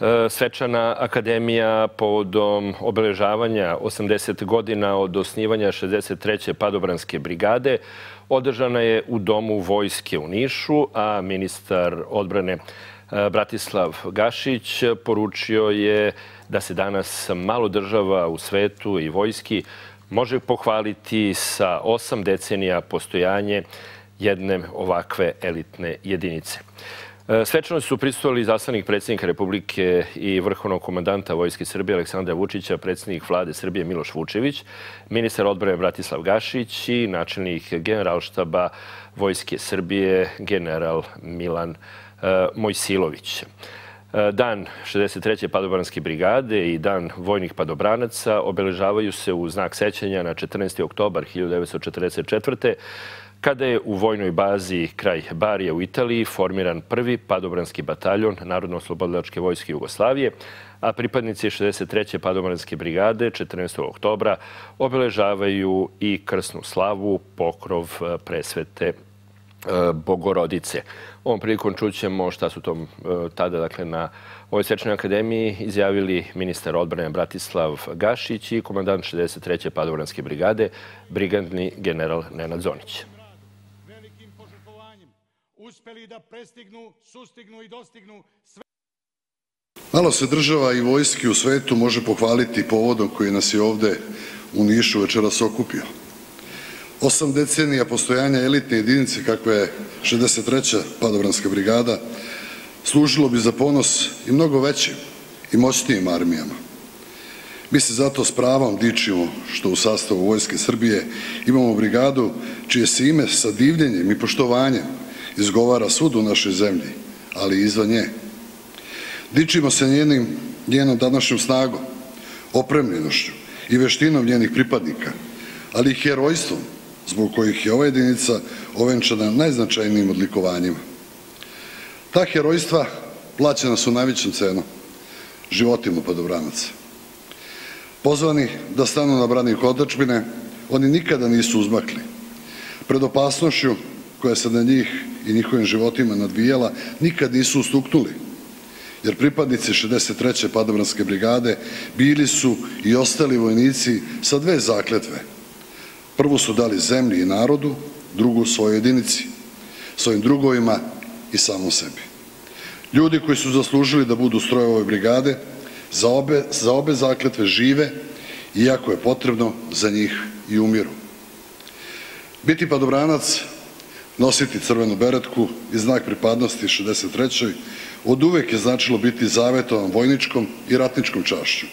E, svečana akademija povodom obeležavanja 80 godina od osnivanja 63. padobranske brigade održana je u Domu vojske u Nišu, a ministar odbrane e, Bratislav Gašić poručio je da se danas malo država u svetu i vojski može pohvaliti sa osam decenija postojanje jedne ovakve elitne jedinice. E, svečano su pristovali zastavnik predsjednika Republike i vrhovnog komandanta Vojske Srbije Aleksandra Vučića, predsjednik vlade Srbije Miloš Vučević, ministar odbrane Bratislav Gašić i načelnik generalštaba Vojske Srbije general Milan e, Mojsilović. E, dan 63. padobranske brigade i dan vojnih padobranaca obeležavaju se u znak sećanja na 14. oktobar 1944 kada je u vojnoj bazi kraj Barije u Italiji formiran prvi padobranski bataljon Narodno-oslobodilačke vojske Jugoslavije, a pripadnici 63. padobranske brigade 14. oktobra obeležavaju i krsnu slavu pokrov e, presvete e, Bogorodice. Ovom prilikom čućemo šta su tom e, tada dakle, na ovoj svečanoj akademiji izjavili ministar odbrane Bratislav Gašić i komandant 63. padobranske brigade, brigandni general Nenad Zonić uspeli da prestignu, sustignu i dostignu sve... Malo se država i vojski u svetu može pohvaliti povodom koji nas je ovde u Nišu večeras okupio. Osam decenija postojanja elitne jedinice kakve je 63. padobranska brigada služilo bi za ponos i mnogo većim i moćnijim armijama. Mi se zato s pravom dičimo što u sastavu Vojske Srbije imamo brigadu čije se ime sa divljenjem i poštovanjem izgovara svud u našoj zemlji, ali i izvan nje. Dičimo se njenim, njenom današnjom snagom, opremljenošću i veštinom njenih pripadnika, ali i herojstvom zbog kojih je ova jedinica ovenčana najznačajnijim odlikovanjima. Ta herojstva plaćena su najvećom cenom, životima podobranaca. Pozvani da stanu na branih odačbine, oni nikada nisu uzmakli. Pred opasnošću koja se na njih i njihovim životima nadvijala, nikad nisu ustuknuli. Jer pripadnici 63. padobranske brigade bili su i ostali vojnici sa dve zakletve. Prvu su dali zemlji i narodu, drugu svojoj jedinici, svojim drugovima i samom sebi. Ljudi koji su zaslužili da budu stroje ove brigade, za obe, za obe zakletve žive, iako je potrebno za njih i umiru. Biti padobranac nositi crvenu beretku i znak pripadnosti 63. od uvek je značilo biti zavetovan vojničkom i ratničkom čašću.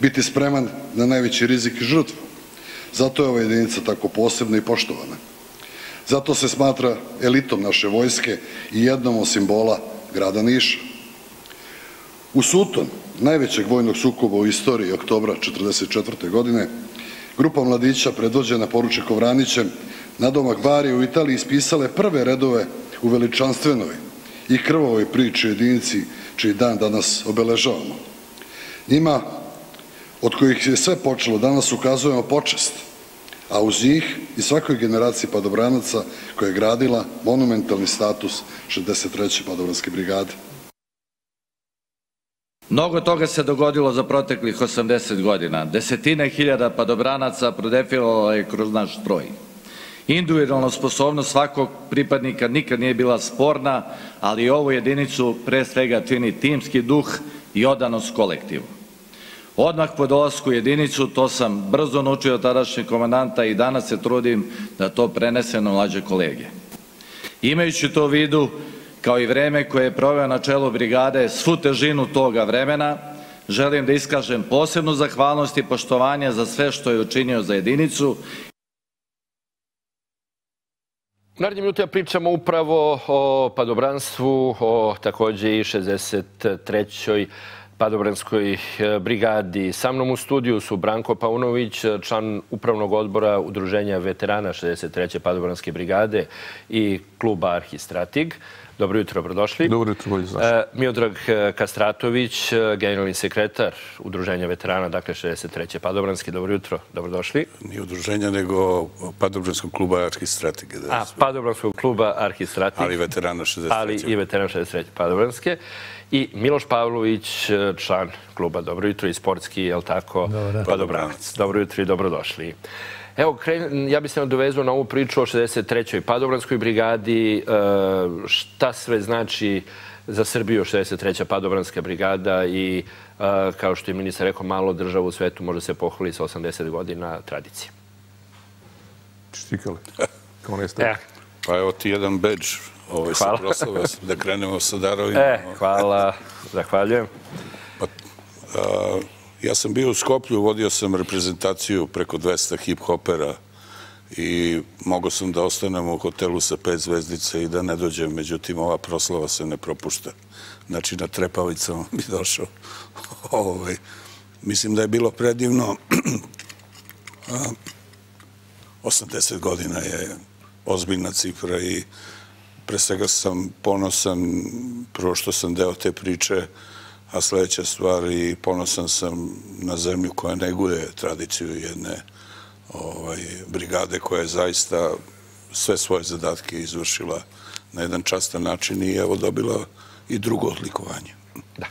Biti spreman na najveći rizik i žrtvu. Zato je ova jedinica tako posebna i poštovana. Zato se smatra elitom naše vojske i jednom od simbola grada Niša. U Suton, najvećeg vojnog sukoba u istoriji oktobra 1944. godine, grupa mladića predvođena poručekom Vranićem na domak Bari u Italiji ispisale prve redove u veličanstvenoj i krvovoj priči jedinici čiji dan danas obeležavamo. Njima, od kojih je sve počelo, danas ukazujemo počest, a uz njih i svakoj generaciji padobranaca koja je gradila monumentalni status 63. padobranske brigade. Mnogo toga se dogodilo za proteklih 80 godina. Desetine hiljada padobranaca prodefilalo je kroz naš stroj. Individualna sposobnost svakog pripadnika nikad nije bila sporna, ali ovu jedinicu pre svega čini timski duh i odanost kolektivu. Odmah po dolasku jedinicu, to sam brzo naučio tadašnjeg komandanta i danas se trudim da to prenese na mlađe kolege. Imajući to u vidu, kao i vreme koje je proveo na čelu brigade, svu težinu toga vremena, želim da iskažem posebnu zahvalnost i poštovanje za sve što je učinio za jedinicu U minute pričamo upravo o padobranstvu, o takođe i 63. padobranskoj e, brigadi. Sa mnom u studiju su Branko Paunović, član upravnog odbora Udruženja veterana 63. padobranske brigade i kluba Arhistratig. Dobro jutro, dobrodošli. Dobro jutro, bolje znaš. E, Miodrag e, Kastratović, e, generalni sekretar Udruženja veterana, dakle 63. Padobranski. Dobro jutro, dobrodošli. Nije udruženja, nego Padobranskog kluba Arhistratike. A, Padobranskog kluba Arhistratike. Ali veterana 63. Ali i veterana 63. Padobranske. i Miloš Pavlović, član kluba Dobro jutro i sportski, je li tako? Dobro. Padobranac. Dobro jutro i dobrodošli. Evo, ja bih se nadovezao na ovu priču o 63. Padobranskoj brigadi. E, šta sve znači za Srbiju 63. Padobranska brigada i, e, kao što je ministar rekao, malo država u svetu može se pohvaliti sa 80 godina tradicije. Štikali. Kao nestaje. Pa evo ti jedan bedž ovaj, sa proslava, da krenemo sa darovima. E, hvala. Zahvaljujem. Pa, ja sam bio u Skoplju, vodio sam reprezentaciju preko 200 hip-hopera i mogao sam da ostanem u hotelu sa pet zvezdice i da ne dođem. Međutim, ova proslava se ne propušta. Znači, na trepavicama bi došao. Ovaj, mislim da je bilo predivno. 80 godina je ozbiljna cifra i pre svega sam ponosan prvo što sam deo te priče, a sljedeća stvar i ponosan sam na zemlju koja neguje tradiciju jedne ovaj, brigade koja je zaista sve svoje zadatke izvršila na jedan častan način i evo dobila i drugo odlikovanje. Da.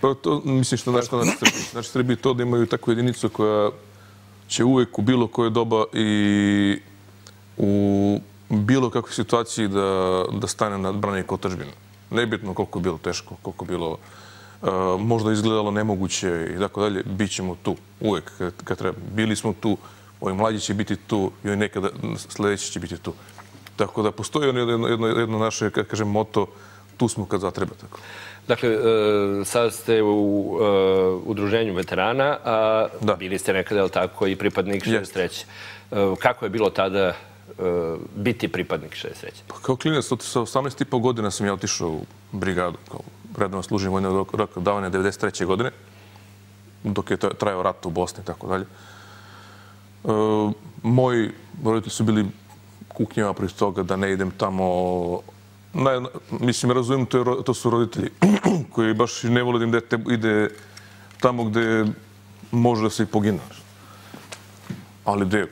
Pa to, mislim što znači na Srbiji. Znači, Srbiji to da imaju takvu jedinicu koja će uvek u bilo koje doba i u bilo kakvoj situaciji da, da stane na branje otačbina. Nebitno koliko je bilo teško, koliko je bilo uh, možda izgledalo nemoguće i tako dalje, bit ćemo tu uvek kad, treba. Bili smo tu, ovi mlađi će biti tu i oni nekada sledeći će biti tu. Tako da postoji jedno, jedno, jedno naše, kad kažem, moto, tu smo kad zatreba. Tako. Dakle, e, sad ste u e, udruženju veterana, a da. bili ste nekada, ali tako, i pripadnik 63. E, kako je bilo tada biti pripadnik 63. Pa kao klinac, sa 18,5 godina sam ja otišao u brigadu. Kao redno služim vojne rok davanja 93. godine, dok je trajao rat u Bosni i tako dalje. E, moji roditelji su bili kuknjeva prije toga da ne idem tamo Ne, mislim, razumijem, to, je, to su roditelji koji baš ne vole da im dete ide tamo gde može da se i pogine. Ali gde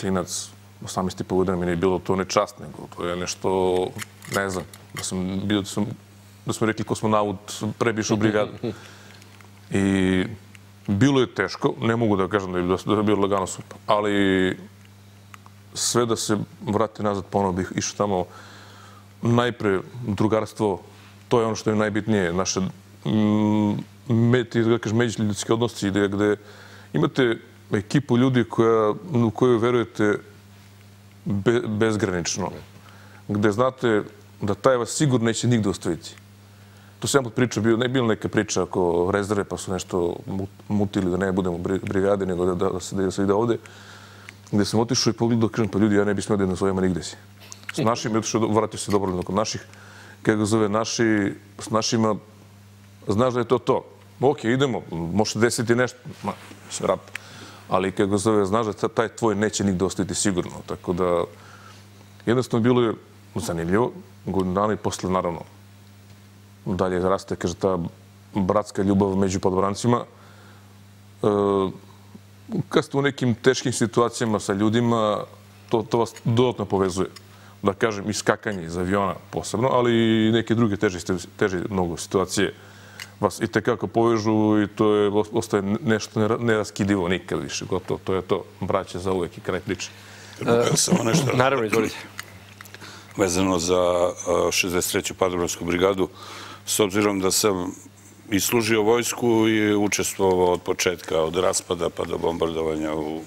klinac 18. godina mi nije bilo to nečast, nego to je nešto, ne znam, da sam bio, da, sam, da smo rekli kosmonaut, prebiš u brigadu. I bilo je teško, ne mogu da kažem da je, da je bilo lagano super, ali sve da se vrati nazad ponovo bih išao tamo, najpre drugarstvo, to je ono što je najbitnije, naše mm, da kažeš, međuljudske odnosi, gde, gde imate ekipu ljudi koja, u koju verujete be, bezgranično, gde znate da taj vas sigurno neće nigde ostaviti. To sam put priča bio, ne bilo neka priča oko rezerve pa su nešto mutili da ne budemo brigade, nego da, da, da, se, da se ide ovde, gde sam otišao i pogledao, kažem, pa ljudi, ja ne bih smio da jedno svojima nigde si s našim, zato što vratio se dobro kod naših, kako zove naši, s našima, znaš da je to to. Ok, idemo, može desiti nešto, ma, sve rap. Ali kako zove, znaš da taj tvoj neće nigde ostati sigurno. Tako da, jednostavno bilo je zanimljivo, godinu dana i posle, naravno, dalje raste, kaže, ta bratska ljubav među podobrancima. E, kad ste u nekim teškim situacijama sa ljudima, to, to vas dodatno povezuje da kažem, iskakanje iz aviona posebno, ali i neke druge teže, teže mnogo situacije vas i tekako povežu i to je, ostaje nešto neraskidivo nikad više. Gotovo, to je to. Braće za uvek i kraj priče. Uh, samo nešto. Naravno, izvolite. Vezano za 63. Padobransku brigadu, s obzirom da sam i služio vojsku i učestvovao od početka, od raspada pa do bombardovanja u,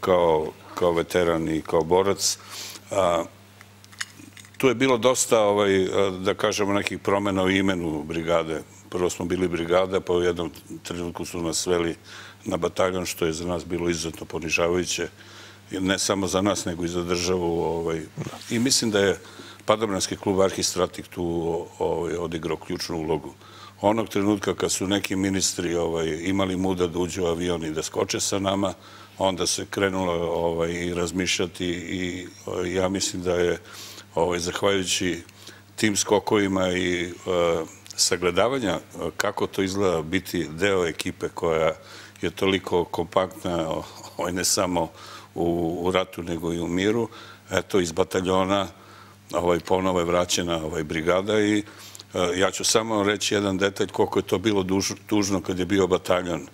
kao, kao veteran i kao borac, a, tu je bilo dosta, ovaj, da kažemo, nekih promjena u imenu brigade. Prvo smo bili brigada, pa u jednom trenutku su nas sveli na bataljon, što je za nas bilo izuzetno ponižavajuće. Ne samo za nas, nego i za državu. Ovaj. I mislim da je Padobranski klub Arhistratik tu ovaj, odigrao ključnu ulogu. Onog trenutka kad su neki ministri ovaj, imali muda da uđu u avion i da skoče sa nama, onda se krenulo ovaj, i razmišljati i eh, ja mislim da je ovaj, zahvaljujući tim skokovima i eh, sagledavanja eh, kako to izgleda biti deo ekipe koja je toliko kompaktna, ovaj, ne samo u, u ratu nego i u miru. Eto, iz bataljona ovaj, ponovo je vraćena ovaj, brigada i e, Ja ću samo reći jedan detalj koliko je to bilo duž- tužno kad je bio bataljon.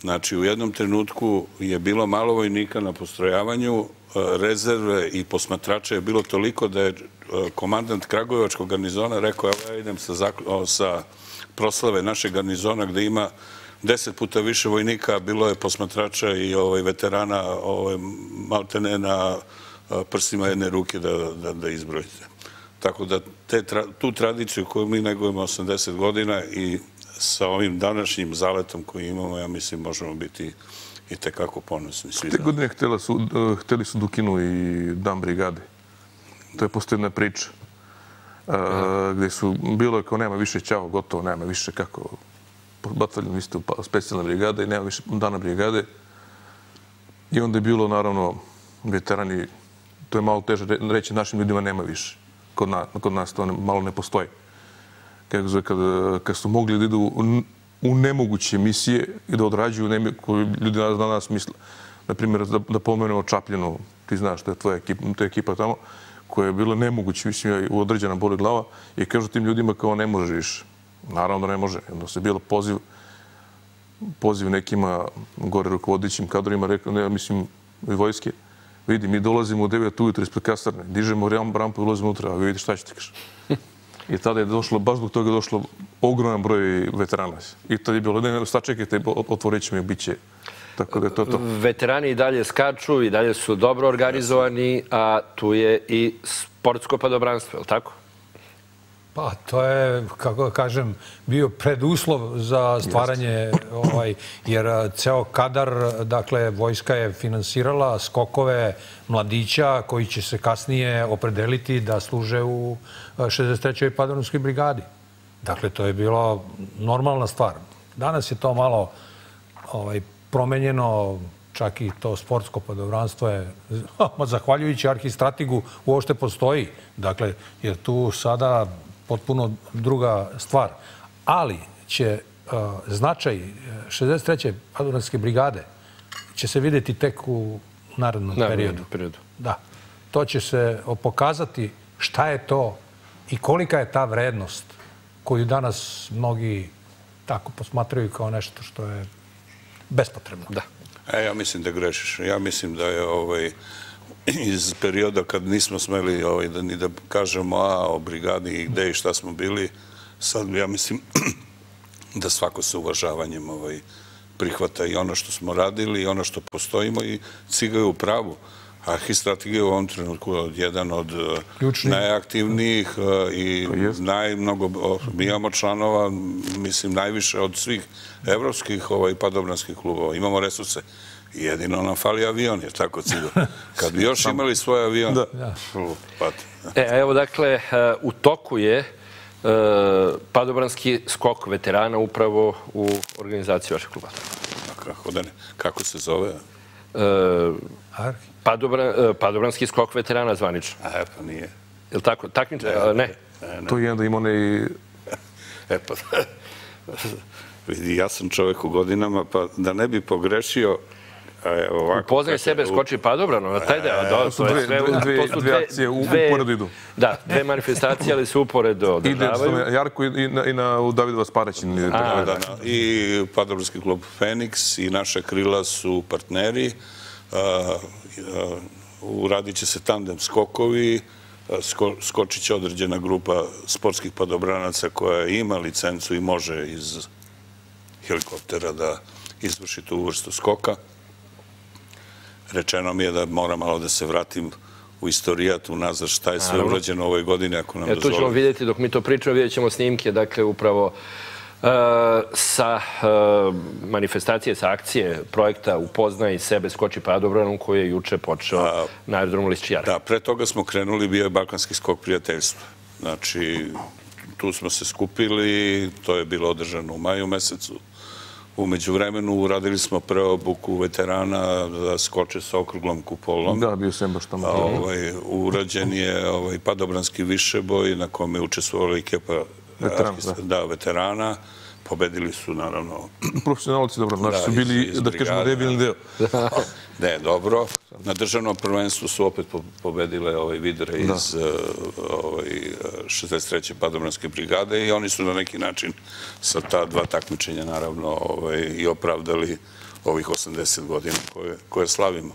Znači, u jednom trenutku je bilo malo vojnika na postrojavanju, e, rezerve i posmatrača je bilo toliko da je e, komandant Kragujevačkog garnizona rekao, evo ja idem sa, o, sa proslave našeg garnizona gde ima deset puta više vojnika, bilo je posmatrača i ovaj, veterana ovaj, maltene na prstima jedne ruke da, da, da izbrojite. Tako da te, tu tradiciju koju mi negujemo 80 godina i sa ovim današnjim zaletom koji imamo, ja mislim, možemo biti i tekako ponosni. Svi Te godine su, eh, htjeli su da ukinu i dan brigade. To je postoji jedna priča. Uh, gdje su, bilo je kao nema više ćao, gotovo, nema više kako bataljon, vi ste pa- specijalna brigada i nema više dana brigade. I onda je bilo, naravno, veterani, to je malo teže reći našim ljudima nema više. Kod, na, kod nas to ne, malo ne postoji. Kako zove, kad, kad su mogli da idu u, u nemoguće misije i da odrađuju nemi, koji ljudi danas, danas misle. Na primjer, da, da pomenemo Čapljenu, ti znaš, da je tvoja ekipa, to je ekipa tamo, koja je bila nemoguće, mislim, u određena boli glava, i kažu tim ljudima kao ne može više. Naravno da ne može. Onda se bilo poziv, poziv nekima gore rukovodićim kadrovima, rekao, ne, mislim, i vojske, vidi, mi dolazimo u 9 ujutro ispred kasarne, dižemo ram- rampu i ulazimo unutra, a vi vidite šta ćete kaš. I tada je došlo, baš zbog toga je došlo ogroman broj veterana. I tada je bilo, ne, ne, šta čekajte, otvorit ćemo i bit će. Tako da je to to. Veterani i dalje skaču i dalje su dobro organizovani, a tu je i sportsko padobranstvo, je li tako? Pa, to je, kako da kažem, bio preduslov za stvaranje, ovaj, jer ceo kadar, dakle, vojska je finansirala skokove mladića koji će se kasnije opredeliti da služe u 63. padronskoj brigadi. Dakle, to je bila normalna stvar. Danas je to malo ovaj, promenjeno, čak i to sportsko padobranstvo je, zahvaljujući arhistrategu, uopšte postoji. Dakle, jer tu sada potpuno druga stvar. Ali će uh, značaj eh, 63. padobranske brigade će se vidjeti tek u narednom Na periodu. periodu. Da. To će se pokazati šta je to i kolika je ta vrednost koju danas mnogi tako posmatraju kao nešto što je bespotrebno. Da. E, ja mislim da grešiš. Ja mislim da je ovaj, iz perioda kad nismo smeli ovaj, da, ni da kažemo a, o brigadi i gde i šta smo bili, sad ja mislim da svako sa uvažavanjem ovaj, prihvata i ono što smo radili i ono što postojimo i ciga je u pravu. Arhistrategija je u ovom trenutku jedan od Ključnih. najaktivnijih eh, i najmnogo, mi imamo članova, mislim, najviše od svih evropskih ovaj, padobranskih klubova. Imamo resurse. Jedino nam fali avion, jer tako cigo. Kad bi još imali svoj avion, Da. E, a evo, dakle, e, u toku je e, padobranski skok veterana upravo u organizaciji vašeg kluba. Kako, da ne, kako se zove? Padobra, padobranski skok veterana zvanično. A, e, pa nije. Je li tako? Takmiče? Ne. To je onda ima onaj E pa, vidi, ja sam čovek u godinama, pa da ne bi pogrešio, ovako... Poznaj kako- sebe, skoči padobrano, na taj deo. Da, su to je sve, dve- to su dve akcije u- uporedo idu. Da, dve manifestacije, ali se uporedo ide održavaju. na Jarko i na, i na u Davidova Sparaćin. ide tako. Da, da, da. I Padobranski klub Feniks i naša krila su partneri. Uh, uh, uradit će se tandem skokovi, sko, skočit će određena grupa sportskih padobranaca koja ima licencu i može iz helikoptera da izvrši tu vrstu skoka. Rečeno mi je da moram malo da se vratim u istorijat unazad šta je sve urađeno u ovoj godini, ako nam E, tu ćemo dozvolite. vidjeti, dok mi to pričamo, vidjet ćemo snimke, dakle, upravo e, sa e, manifestacije, sa akcije projekta Upoznaj sebe skoči padobranom koji je juče počeo na aerodromu Lišćijara. Da, pre toga smo krenuli, bio je Balkanski skok prijateljstva. Znači, tu smo se skupili, to je bilo održano u maju mesecu. Umeđu vremenu uradili smo preobuku veterana da skoče sa okruglom kupolom. Da, bio sam baš tamo. Ovaj, urađen je ovaj, padobranski višeboj na kome je učestvovala ekipa Veteran, arhis- da, veterana. Pobedili su, naravno... Profesionalci, dobro, naši Da, su iz- bili, iz da kažemo, debilni deo. Ne, dobro. Na državnom prvenstvu su opet po- pobedile ovaj videre iz eh, ovaj, eh, 63. padobranske brigade i oni su na neki način sa ta dva takmičenja naravno ovaj, i opravdali ovih 80 godina koje, koje slavimo.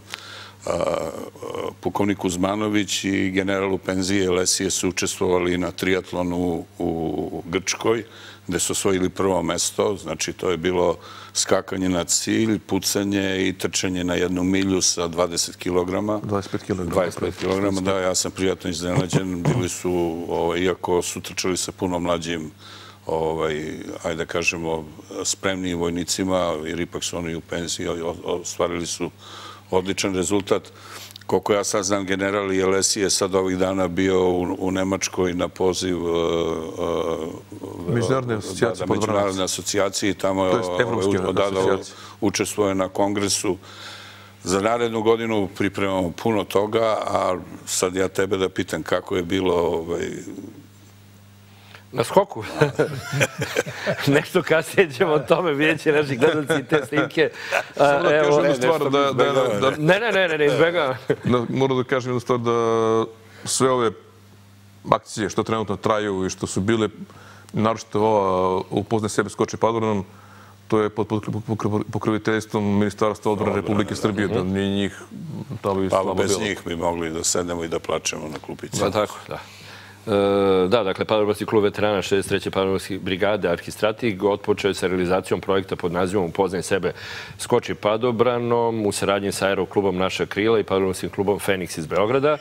Pukovnik Uzmanović i general u penzije Lesije su učestvovali na triatlonu u Grčkoj, gde su osvojili prvo mesto, znači to je bilo skakanje na cilj, pucanje i trčanje na jednu milju sa 20 kg. 25 kg. 25 kg, da, ja sam prijatno iznenađen. Bili su, ovaj, iako su trčali sa puno mlađim, ovaj, ajde da kažemo, spremnijim vojnicima, jer ipak su oni u penziji, ostvarili su odličan rezultat. Koliko ja sad znam, general Jelesi je sad ovih dana bio u, u Nemačkoj na poziv uh, uh, Međunarodne asocijacije da, da, podbranaca. međunarodne asocijacije i tamo asocijacije. učestvuje na kongresu. Za narednu godinu pripremamo puno toga, a sad ja tebe da pitam kako je bilo ovaj, Na skoku. Nešto kasnije ćemo o tome, vidjet će naši gledalci te snimke. Samo da kažem jednu stvar, da, da, da, Ne, ne, ne, ne, ne, izbjegavam. da, moram da kažem jednu stvar, da sve ove akcije što trenutno traju i što su bile, naročito ova upoznaj sebe skoče padobranom, to je pod pokroviteljstvom Ministarstva odbrane Republike Srbije, da nije njih, da pa bez njih bi mogli da sednemo i da plačemo na klupici. Pa tako, da. E, da, dakle, Padobranski klub veterana 63. Padobranske brigade Arhistratig otpočeo je sa realizacijom projekta pod nazivom Upoznaj sebe skoči padobranom u saradnji sa aeroklubom Naša krila i Padobranskim klubom Feniks iz Beograda,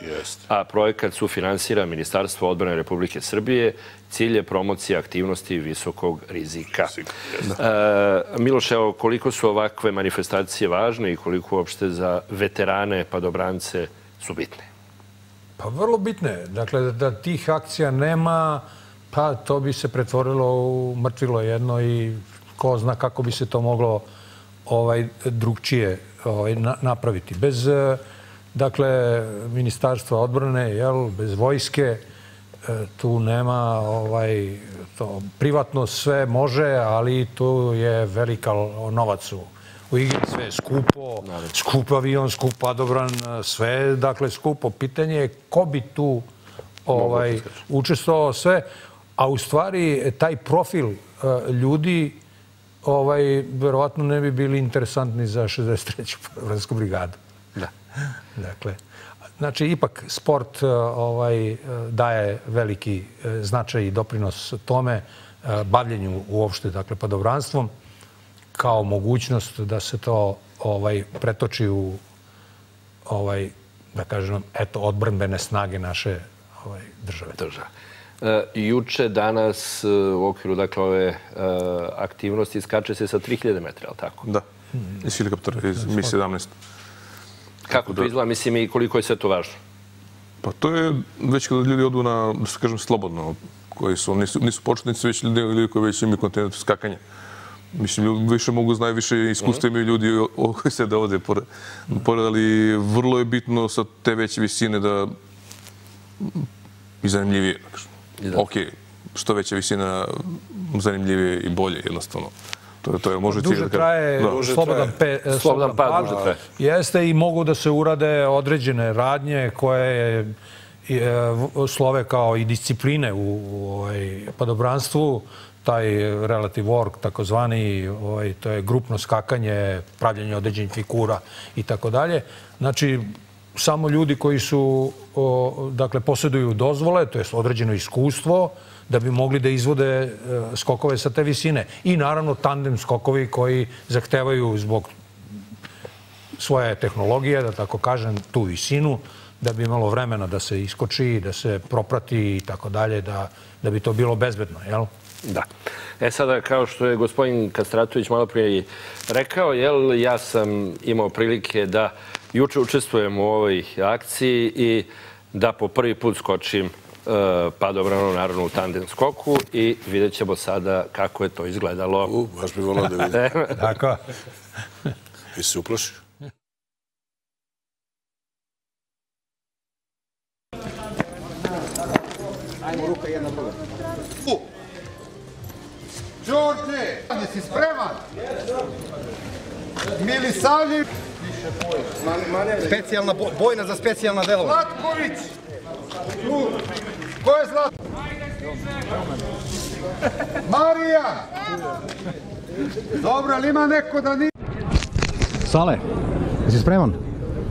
a projekat su finansira Ministarstvo odbrane Republike Srbije. Cilj je promocija aktivnosti visokog rizika. E, Miloš, evo, koliko su ovakve manifestacije važne i koliko uopšte za veterane padobrance su bitne? Pa vrlo bitne. Dakle, da tih akcija nema, pa to bi se pretvorilo u mrtvilo jedno i ko zna kako bi se to moglo ovaj drugčije ovaj, na, napraviti. Bez, eh, dakle, ministarstva odbrane, jel, bez vojske, eh, tu nema ovaj, to, privatno sve može, ali tu je velika novac u, u igri, sve je skupo, skup avion, skup padobran, sve je, dakle, skupo. Pitanje je ko bi tu ovaj, učestvovao sve, a u stvari taj profil eh, ljudi ovaj, verovatno ne bi bili interesantni za 63. Padobransku brigadu. Da. Dakle, znači, ipak sport eh, ovaj, daje veliki značaj i doprinos tome, bavljenju uopšte, dakle, padobranstvom, kao mogućnost da se to ovaj pretoči u ovaj da kažem eto odbrambene snage naše ovaj države. država. E, juče, danas, e, u okviru dakle, ove e, aktivnosti skače se sa 3000 metra, ali tako? Da, iz helikoptera, iz Mi-17. Kako to izgleda, mislim, i koliko je sve to važno? Pa to je već kada ljudi odu na, da se kažem, slobodno, koji su, nisu, nisu početnici, već ljudi, ljudi koji već imaju kontinent skakanja. Mislim, ljudi više mogu znaju, više iskustva imaju ljudi o- koji se da ovde pored, pored, ali vrlo je bitno sa te veće visine da i zanimljivije. Ok, što veća visina, zanimljivije i bolje, jednostavno. To je, to je može Duže traje Da. Duže slobodan, traje. pe, Slobodan pad, duže traje. Jeste i mogu da se urade određene radnje koje e, v- slove kao i discipline u, u ovaj, padobranstvu, taj relative work, takozvani, ovaj, to je grupno skakanje, pravljanje određenih figura i tako dalje. Znači, samo ljudi koji su, o, dakle, posjeduju dozvole, to je određeno iskustvo, da bi mogli da izvode e, skokove sa te visine. I naravno tandem skokovi koji zahtevaju zbog svoje tehnologije, da tako kažem, tu visinu, da bi imalo vremena da se iskoči, da se proprati i tako dalje, da, da bi to bilo bezbedno, jel? Da. E sada, kao što je gospodin Kastratović malo prije i rekao, jel, ja sam imao prilike da juče učestvujem u ovoj akciji i da po prvi put skočim e, padobrano, naravno, u tandem skoku i vidjet ćemo sada kako je to izgledalo. U, baš bi volao da vidim. Tako. I se uplaši? Đorđe, jesi spreman? Milisavljević. Specijalna bo- bojna za specijalna delova. Zlatković. Tu. Ko je Zlat? Marija. Dobro, ali ima neko da nije? Sale, jesi spreman?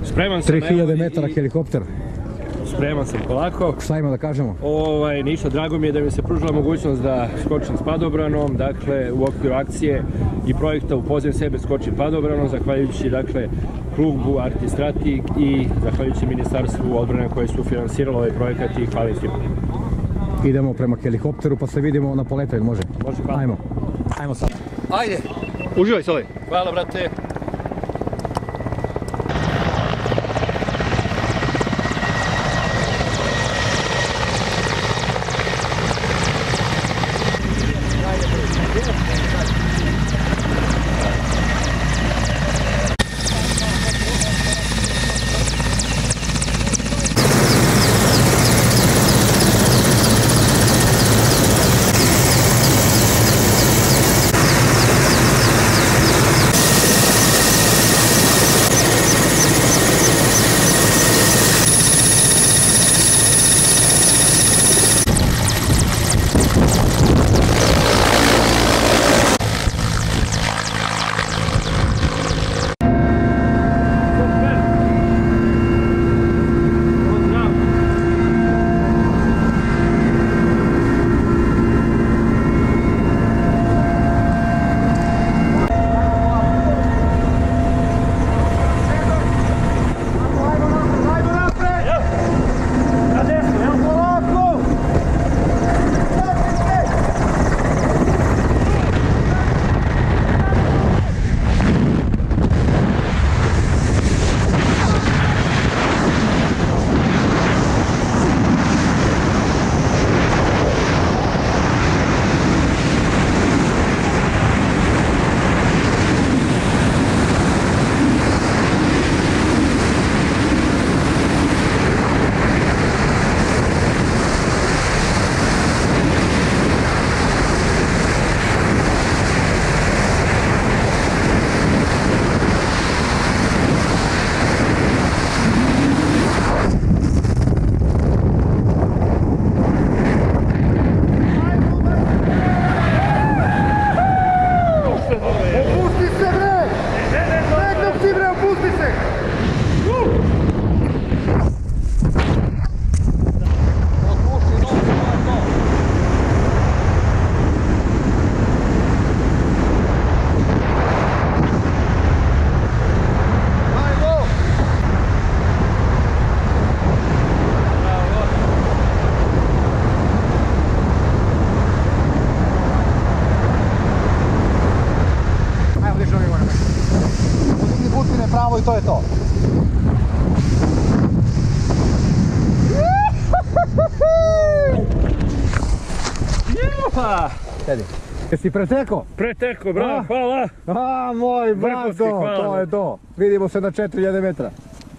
Spreman sam, evo, 3000 i- metara helikopter. Spreman sam polako. Šta ima da kažemo? Ovaj, ništa, drago mi je da mi se pružila mogućnost da skočim s padobranom, dakle, u okviru akcije i projekta Upoznaj sebe skočim padobranom, zahvaljujući, dakle, klubu Artistrati i zahvaljujući Ministarstvu odbrane koje su finansiralo ovaj projekat i hvala im svima. Idemo prema helikopteru pa se vidimo na poletanju, može? Može, hvala. Ajmo. Ajmo sad. Ajde! Uživaj, Sale. Hvala, brate! Jesi preteko? Preteko, bravo, A? hvala! A, moj brato, to je to. Vidimo se na 4000 metra.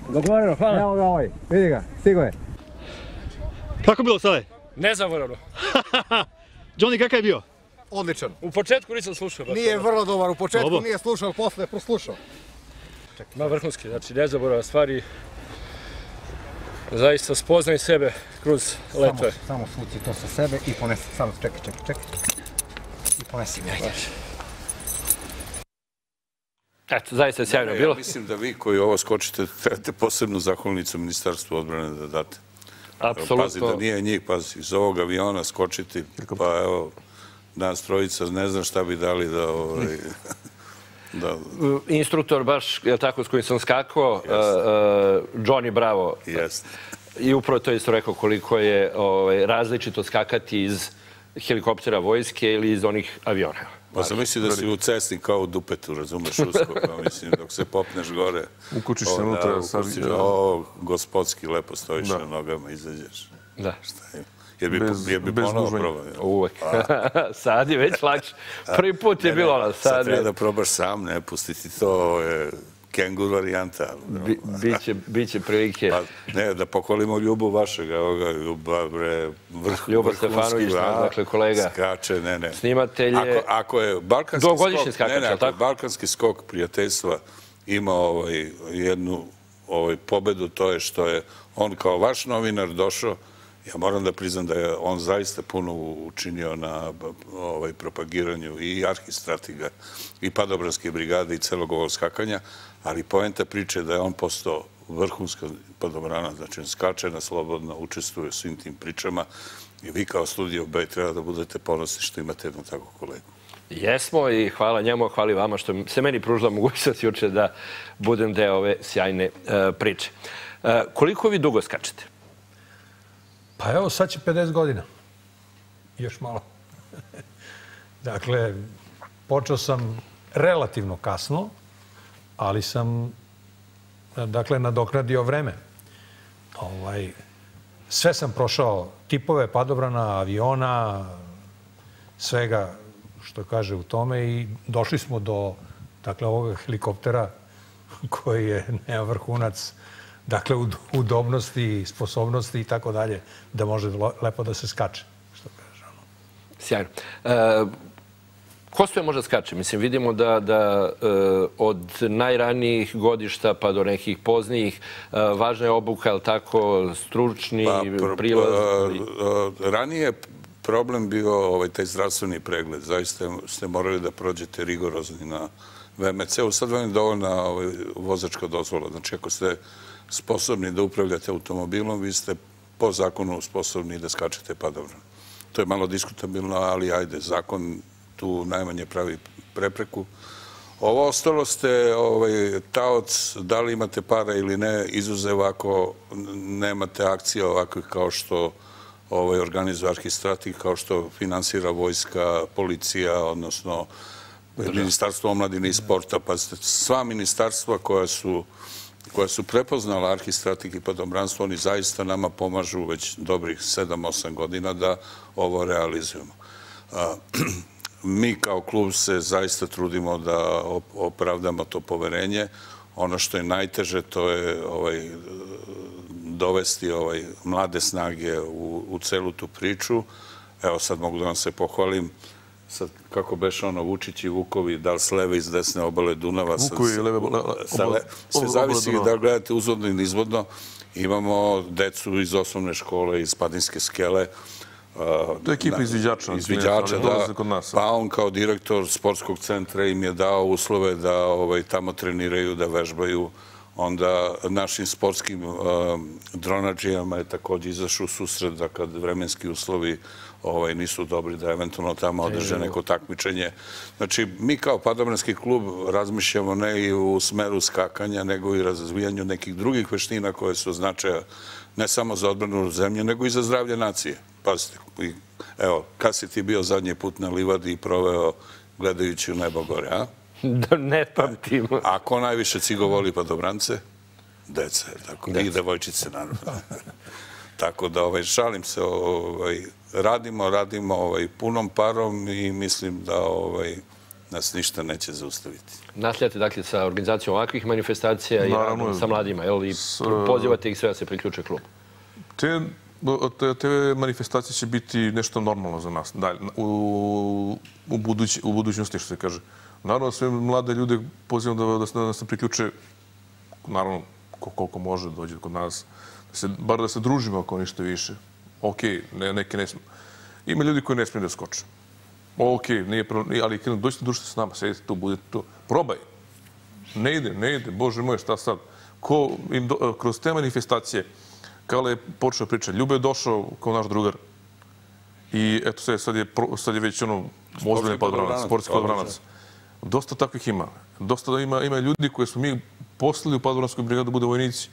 Dogovoreno, hvala! Evo ga ovaj, vidi ga, stigo je. Kako bilo Sale? Nezavorano. Johnny, kakav je bio? Odličan. U početku nisam slušao. baš Nije ono. vrlo dobar u početku, nije slušao, posle je proslušao. Ma vrhunski, znači nezaboravna stvari. Zaista spoznaj sebe kroz letove. Samo, samo svuci to sa sebe i ponesi. Samo čekaj, čekaj, čekaj. Ponesi mi, ajde. Eto, zaista je sjajno Ja bilo. mislim da vi koji ovo skočite trebate posebnu zahvalnicu Ministarstvu odbrane da date. Pazi Apsolutno. da nije njih, pazi, iz ovog aviona skočiti, pa evo, nas trojica ne znam šta bi dali da, ovaj, da, Instruktor baš, je tako, s kojim sam skakao, uh, uh, Johnny Bravo, jest. I upravo to je isto rekao koliko je ovaj, različito skakati iz helikoptera vojske ili iz onih aviona. Pa sam mislio da si u cesti kao u dupetu, razumeš, usko, pa mislim, dok se popneš gore. Ukočiš se unutra, sad- o, gospodski, lepo stojiš Da. na nogama, izađeš. Da. Šta je? Jer bi, Bez- jer bi bez ponovo probao. Uvek. sad je već lakše. Prvi put je bilo ono, Sad sad treba da probaš sam, ne pustiti to, je kengur varijanta. Bi, biće, biće prilike. Pa, ne, da pohvalimo Ljubu vašeg, evo ga, Ljuba, bre, vrh, Ljuba Stefanović, a, dakle, kolega. Skače, ne, ne. Snimatelj je... Ako, ako je balkanski skok, skakač, ne, ne, ako je balkanski skok prijateljstva ima ovaj, jednu ovaj, pobedu, to je što je on kao vaš novinar došao, ja moram da priznam da je on zaista puno učinio na ovaj, propagiranju i arhistratiga i padobranske brigade i celog ovog skakanja, ali poenta priče je da je on postao vrhunska padobrana, znači on skače na slobodno, učestvuje u svim tim pričama i vi kao studio B treba da budete ponosni što imate jednu takvu kolegu. Jesmo i hvala njemu, hvala i vama što se meni pružila mogućnost juče da budem deo ove sjajne e, priče. E, koliko vi dugo skačete? Pa evo, sad će 50 godina. Još malo. dakle, počeo sam relativno kasno, ali sam dakle, nadoknadio vreme. Ovaj, sve sam prošao tipove padobrana, aviona, svega što kaže u tome i došli smo do dakle, ovog helikoptera koji je nema vrhunac dakle, u udobnosti, sposobnosti i tako dalje, da može lepo da se skače. Što kaže, ono. Sjajno. E, ko sve može skače? Mislim, vidimo da, da e, od najranijih godišta pa do nekih poznijih e, važna je obuka, ali tako, stručni Pa, pro- prilaz? a, a, Ranije je problem bio ovaj, taj zdravstveni pregled. Zaista ste morali da prođete rigorozni na VMC-u. Sad vam je dovoljna ovaj, vozačka dozvola. Znači, ako ste sposobni da upravljate automobilom, vi ste po zakonu sposobni da skačete padobran. To je malo diskutabilno, ali ajde, zakon tu najmanje pravi prepreku. Ovo ostalo ste ovaj, taoc, da li imate para ili ne, izuzev ako nemate akcije ovakvih kao što ovaj, organizuje arhistrati, kao što finansira vojska, policija, odnosno Ministarstvo omladine i sporta. Pa sva ministarstva koja su koja su prepoznala arhistratik i padobranstvo, oni zaista nama pomažu već dobrih 7-8 godina da ovo realizujemo. Mi kao klub se zaista trudimo da opravdamo to poverenje. Ono što je najteže, to je ovaj, dovesti ovaj, mlade snage u, u celu tu priču. Evo sad mogu da vam se pohvalim. Sad, kako beše ono, Vučić i Vukovi, da li s leve i s desne obale Dunava? Vukovi i leve obale Sve zavisi da li gledate uzvodno ili izvodno. Imamo decu iz osnovne škole, iz Padinske skele, To je ekipa izviđača. Izviđača, da. Pa on kao direktor sportskog centra im je dao uslove da ovaj, tamo treniraju, da vežbaju. Onda našim sportskim dronađijama je također izašao u susret da kad vremenski uslovi ovaj, nisu dobri da eventualno tamo održe neko takmičenje. Znači, mi kao padobranski klub razmišljamo ne i u smeru skakanja, nego i razvijanju nekih drugih veština koje su značaja ne samo za odbranu zemlje, nego i za zdravlje nacije. Pazite, evo, kad si ti bio zadnji put na livadi i proveo gledajući u nebo gore, a? Da ne pamtim. A ko najviše cigo voli padobrance? Dece, tako, i devojčice, naravno. Tako da, ovaj, šalim se, ovaj, radimo, radimo ovaj, punom parom i mislim da ovaj, nas ništa neće zaustaviti. Nastavljate dakle sa organizacijom ovakvih manifestacija i radom sa mladima, jel? I pozivate ih sve da se priključe klub? Te, te, te manifestacije će biti nešto normalno za nas dalje, u, u, buduć, u budućnosti, što se kaže. Naravno, sve mlade ljude pozivam da, da, da se priključe, naravno, koliko može dođe kod nas, da se, bar da se družimo ako ništa više. Ok, ne, neke ne smije. Ima ljudi koji ne smije da skoče. Ok, nije problem, ali dođite družite s nama, sedite tu, budete tu. Probaj. Ne ide, ne ide, Bože moj, šta sad? Ko im do, kroz te manifestacije, kao je počeo priča, Ljube je došao kao naš drugar. I eto se, sad je, sad je već ono, ozbiljni podbranac, sportski podbranac. Dosta takvih ima. Dosta da ima, ima ljudi koje smo mi poslali u podbransku brigadu da bude vojnici.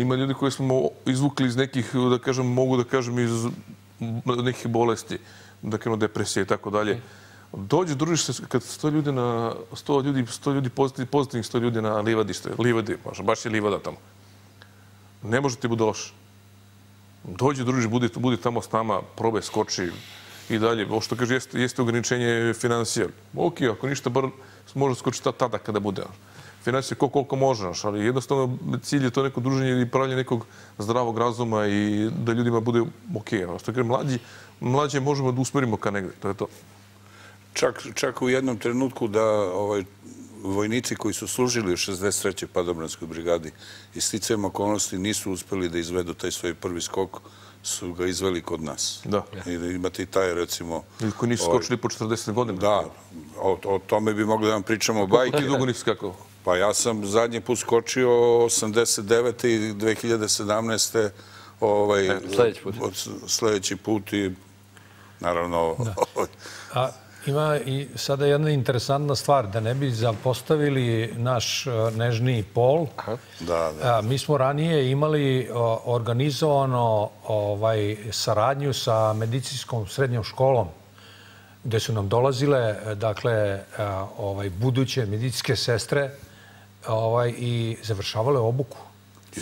Ima ljudi koje smo izvukli iz nekih, da kažem, mogu da kažem, iz nekih bolesti, da kažem, depresije i tako dalje. Dođe, družiš se, kad sto ljudi na, sto ljudi, sto ljudi pozitivnih, pozitivnih sto ljudi na livadi, što je, livadi, baš je livada tamo. Ne može ti bude loše. Dođi, druži, budi, budi tamo s nama, probaj, skoči i dalje. Ovo što kaže, jeste, jeste ograničenje financija. Ok, ako ništa, bar može skočiti tada kada bude. Ono. financije koliko, koliko može, ali jednostavno cilj je to neko druženje i pravljanje nekog zdravog razuma i da ljudima bude ok. Ovo Što kaže, mlađi, mlađe možemo da usmerimo ka negde, to je to. Čak, čak u jednom trenutku da ovaj, vojnici koji su služili u 63. padobranskoj brigadi i sticajem okolnosti nisu uspeli da izvedu taj svoj prvi skok, su ga izveli kod nas. Da. I imate i taj, recimo... Ili koji nisu ovaj, skočili po 40 godina. Da, o, o tome bi mogli da vam pričamo bajke. Koliko ti dugo nisi skakao? Pa ja sam zadnji put skočio 89. i 2017. Ovaj, E, sljedeći put. Sljedeći put i naravno... A ima i sada jedna interesantna stvar, da ne bi zapostavili naš e, nežniji pol. Da, da. A, Mi smo ranije imali organizovano ovaj, saradnju sa medicinskom srednjom školom gde su nam dolazile e, dakle ovaj buduće medicinske sestre ovaj i završavale obuku. I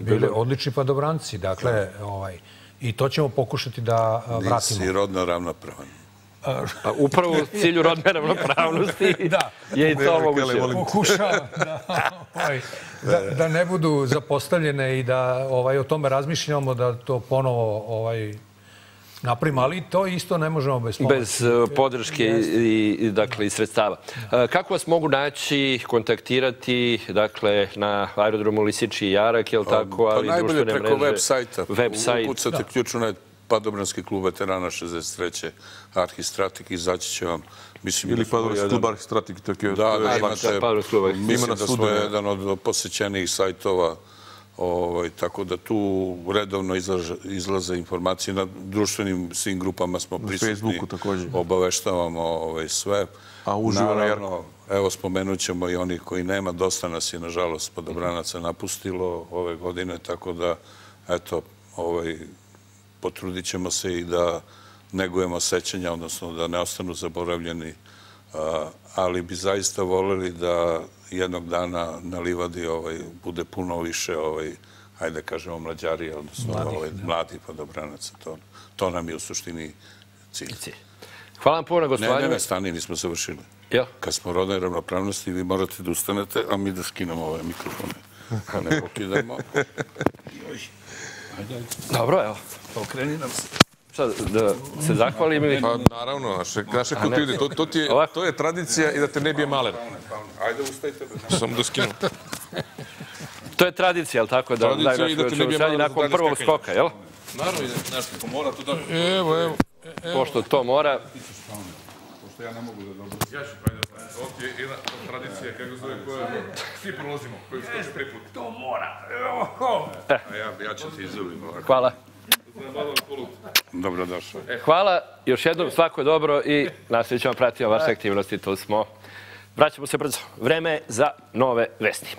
Bile odlični padobranci, dakle ovaj i to ćemo pokušati da vratimo. Nisi rodno ravnopravan. Pa upravo u cilju rodne ravnopravnosti Da. je i to moguće. pokušavam da, ovaj, da, da ne budu zapostavljene i da ovaj, o tome razmišljamo, da to ponovo ovaj, napravimo. Ali to isto ne možemo bez pomoći. Bez uh, podrške i, i, dakle, i sredstava. Uh, Kako vas mogu naći, kontaktirati, dakle, na aerodromu Lisići i Jarak, je li tako, Pa ali najbolje preko web sajta. Web sajt. Ukucate ključu Padobranski klub veterana 63. Arhistratik, izaći će vam. Mislim, Ili jedan- klub Arhistratik, je Da, da, imate, mislim Ima na da smo jedan od posjećenijih sajtova, ovaj, tako da tu redovno izlaže, izlaze informacije. Na društvenim svim grupama smo prisutni. Facebooku također. Obaveštavamo ovaj, sve. A uživo na Naravno, Evo, spomenut ćemo i oni koji nema. Dosta nas je, nažalost, podobranaca napustilo ove godine, tako da, eto, ovaj, potrudit ćemo se i da negujemo sećanja, odnosno da ne ostanu zaboravljeni, ali bi zaista voleli da jednog dana na livadi ovaj, bude puno više, ovaj, ajde kažemo, mlađari, odnosno Mladih, ovaj, podobranaca. To, to nam je u suštini cilj. Hvala vam puno na Ne, gostovanju. ne, ne, stani, nismo završili. Kad smo rodne ravnopravnosti, vi morate da ustanete, a mi da skinemo ove mikrofone. A ne pokidamo. Dobro, evo. Okreni nam se. Šta, da se zahvalim ili... Pa naravno, naše, naše A ko ne. ti ide, to, to, ti je, to je tradicija i da te ne bije malen. Ajde, ustajte. Samo da skinem. To je tradicija, jel tako? Da Tradicija i da te ne bije za nakon prvog skoka, jel? Naravno, ide, znaš, kako mora to da... Evo, evo. Pošto to mora. Pošto ja ne mogu da dobro. Ja ću pa je jedna tradicija, kako zove, koja svi prolazimo, koji skoče prvi put. To mora. Evo. A ja, ja ću ti izubim ovako. Hvala. Dobrodošao. Hvala, još jednom svako dobro i nastavit ćemo pratiti vaše aktivnosti, tu smo. Vraćamo se brzo. Vreme je za nove vesti.